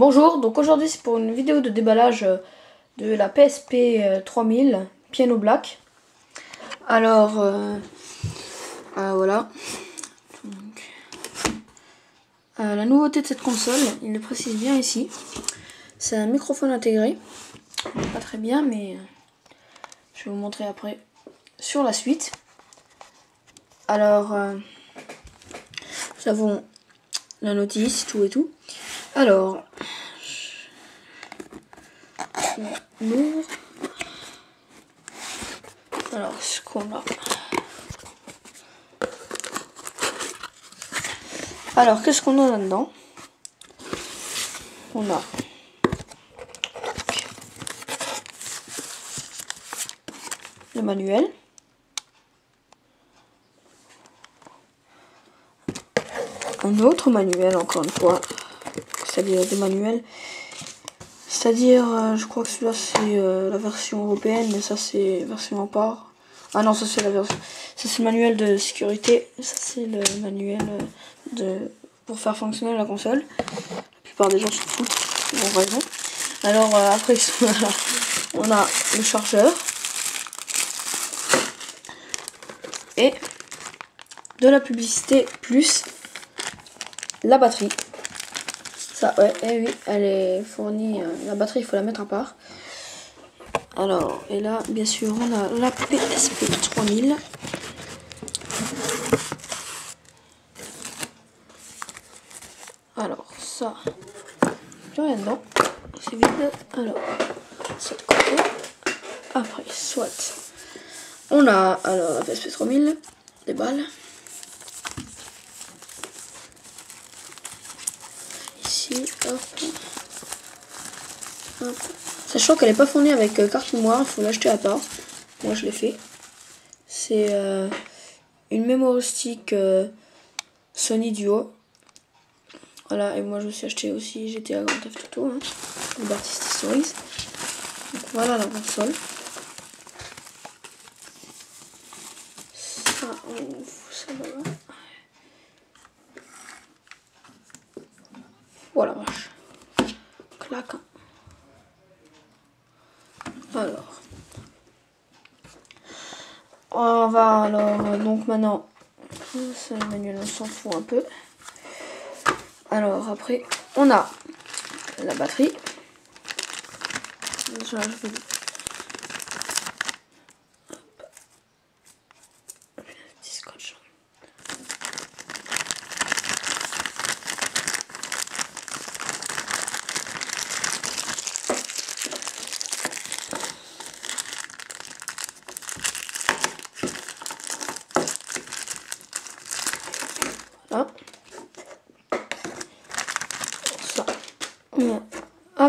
Bonjour, donc aujourd'hui c'est pour une vidéo de déballage euh, de la PSP 3000 euh, Piano Black. Alors, euh, voilà. la nouveauté de cette console, il le précise bien ici, c'est un microphone intégré. Pas très bien, mais je vais vous montrer après sur la suite. Alors, nous avons la notice, tout et tout. Alors, Alors, ce qu'on a. Alors, qu'est-ce qu'on a là-dedans? On a le manuel. Un autre manuel, encore une fois c'est-à-dire des manuels. C'est-à-dire, euh, je crois que celui-là c'est euh, la version européenne, mais ça c'est version à part. Ah non, ça c'est la version. Ça c'est le manuel de sécurité. Ça c'est le manuel euh, de pour faire fonctionner la console. La plupart des gens s'en foutent, ils ont raison. Alors après, on a le chargeur et de la publicité plus la batterie. Ça, ouais, eh oui, elle est fournie. Euh, la batterie, il faut la mettre à part. Alors, et là, bien sûr, on a la PSP 3000. Alors, ça, plus rien dedans. C'est vide. Alors, ça côté. Après, soit. On a alors la PSP 3000, des balles. Sachant qu'elle n'est pas fournie avec euh, carte mémoire, il faut l'acheter à part. Moi je l'ai fait. C'est euh, une memory stick euh, Sony Duo. Voilà, et moi je me suis acheté aussi GTA Grand Theft Auto, hein, Baptiste Stories. Voilà la console. Ça, on ça va. Voilà, vache. Clac. Alors. On va alors, donc maintenant, le manuel, on s'en fout un peu. Alors après, on a la batterie Ça.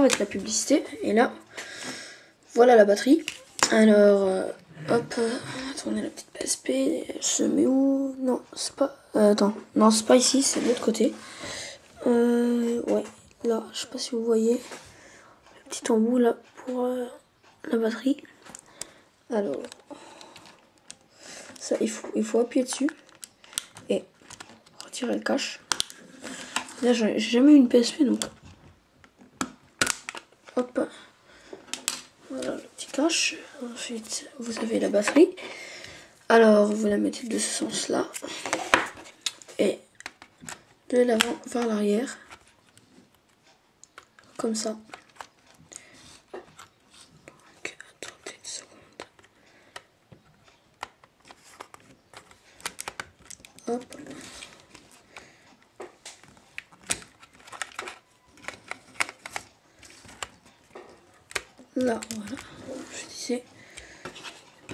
Avec la publicité. Et là, voilà la batterie. Alors, euh, hop, tourner la petite PSP. Je mets où? Non, c'est pas. Euh, attends, non, c'est pas ici, c'est de l'autre côté. Euh, ouais, là, je sais pas si vous voyez. Le petit embout là pour la batterie. Alors, ça, il faut, il faut appuyer dessus et retirer le cache. Là, j'ai jamais eu une PSP donc. Hop. Voilà le petit cache. Ensuite, vous avez la batterie. Alors, vous la mettez de ce sens-là. Et de l'avant vers l'arrière. Comme ça. Hop. Là, voilà, je disais.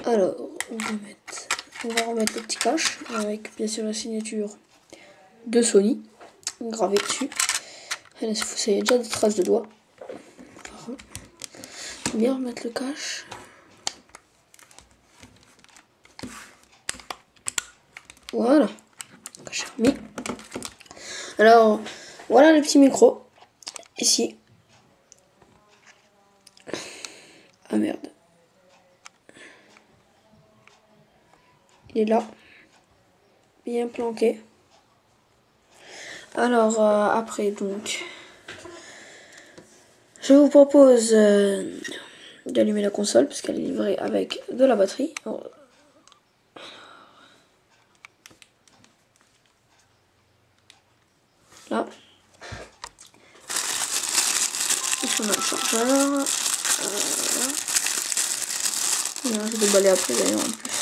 Alors, on va remettre le petit cache avec bien sûr la signature de Sony gravée dessus. Vous savez déjà des traces de doigts. Bien remettre le cache. Voilà. Alors, voilà le petit micro. Ici. Ah merde. Il est là. Bien planqué. Alors, euh, après, donc. Je vous propose euh, d'allumer la console parce qu'elle est livrée avec de la batterie. Là. Chargeur. Voilà. On va déballer après d'ailleurs en plus.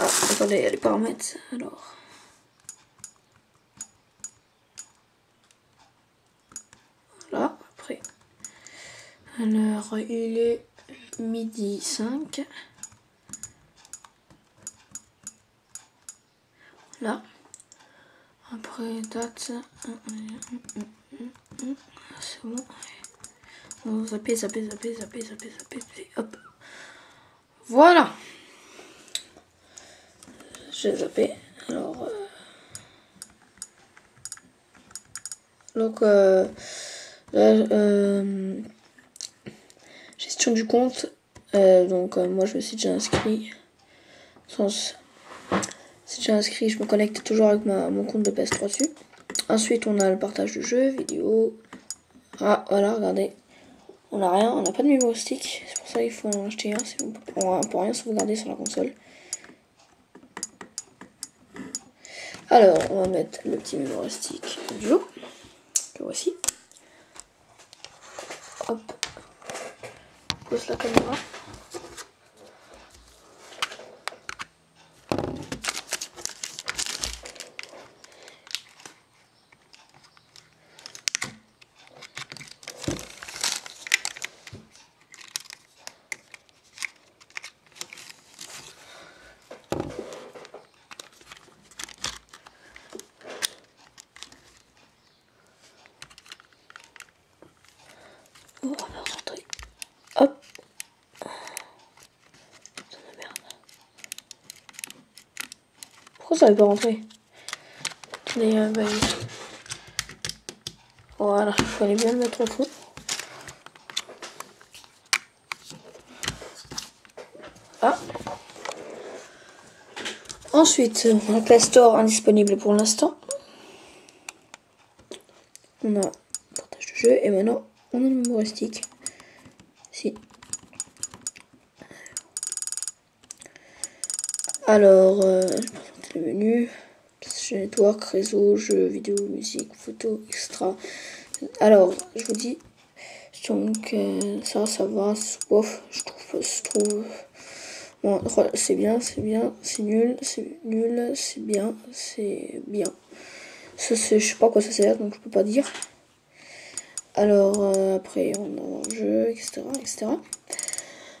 Ah, attendez, il y a les paramètres. Alors. Voilà, après. Alors, il est midi 5. Là. Après, date. C'est bon. On va zapper, zapper, zapper, zapper, zapper, zapper. Hop. Voilà. J'ai zappé. Alors. Euh... Donc, euh, euh, gestion du compte. Euh, donc, moi, je me suis déjà inscrit. Sans si j'ai inscrit, je me connecte toujours avec ma, mon compte de PS3 dessus. Ensuite, on a le partage de jeux, vidéo. Ah, voilà, regardez. On n'a rien, on n'a pas de mémoire stick. C'est pour ça qu'il faut en acheter un. On peut rien sauvegarder sur la console. Alors, on va mettre le petit mémoire stick duo. Que voici. Hop. Pose la caméra. Ça n'avait pas rentré Les, euh, bah, Voilà, il fallait bien le mettre au fond. Ah. Ensuite, on a Play Store indisponible pour l'instant. On a partage de jeu et maintenant on a le humoristique. Si. Alors, euh, le menu. Network, réseau, jeux, vidéo, musique, photo, extra. Alors, je vous dis, donc euh, ça, ça va, bof, je trouve, je trouve, bon, c'est bien, c'est bien, c'est nul, c'est nul, c'est bien, c'est bien. Ça, je sais pas quoi ça sert, donc je peux pas dire. Alors euh, après on a un jeu, etc. etc.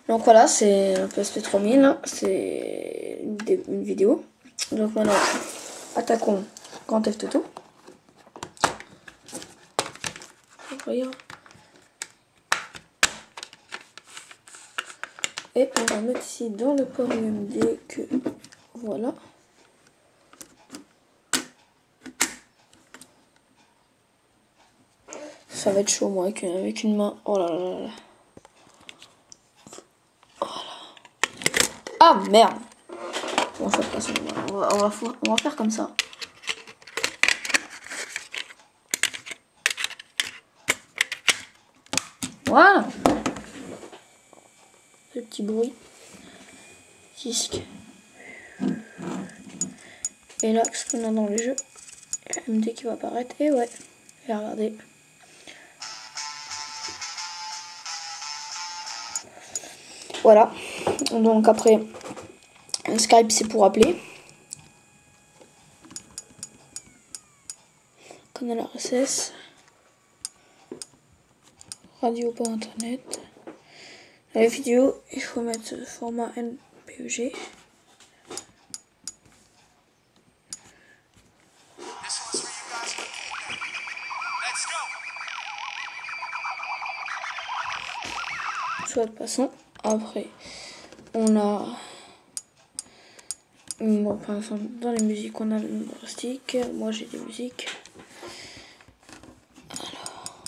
Donc voilà, c'est un PSP 3000, c'est une, vidéo. Donc maintenant, attaquons Grand Theft Auto. Et on va mettre ici dans le port UMD que voilà. Ça va être chaud, moi, avec, avec une main. Oh là là là. Voilà. Ah, merde on, va, faire comme ça. Voilà. Le petit bruit. Disque. Et là, ce qu'on a dans le jeu, MD qui va apparaître. Et ouais, regardez. Voilà. Donc après, Skype c'est pour appeler. Canal RSS. Radio par internet. Les vidéos, il faut mettre format NPEG. Soit passons. Après, on a. Exemple, dans les musiques, on a le stick. Moi, j'ai des musiques. Alors.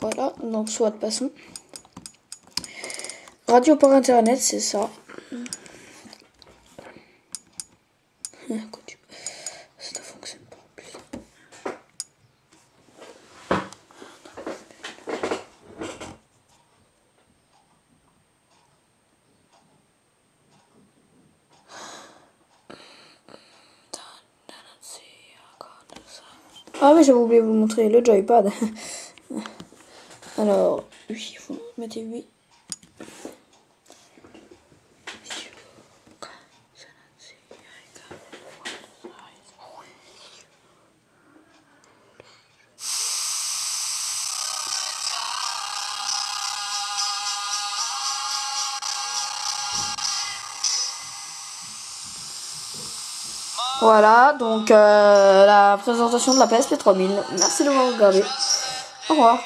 Voilà, donc soit de passons. Radio par internet, c'est ça. Ça fonctionne pas en plus. Ah oui, j'avais oublié de vous montrer le joypad. Alors, oui, vous mettez 8. Voilà, donc euh, la présentation de la PSP 3000. Merci de m'avoir regardé. Au revoir.